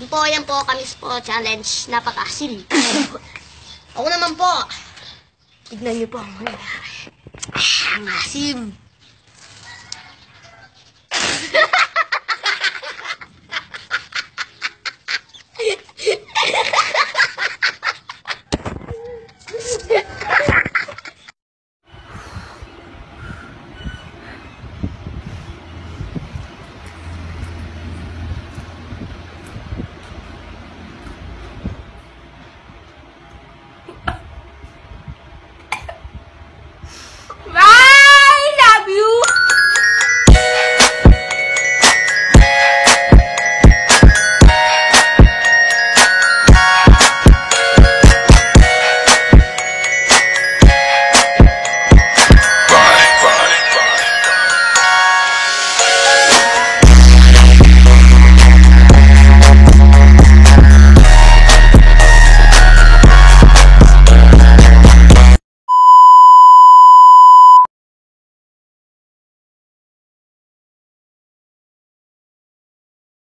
Yun po, yan po, kamis po, challenge, napakasim. Ako naman po. Tignan niyo po ang mangyayari. Ah, ang asim.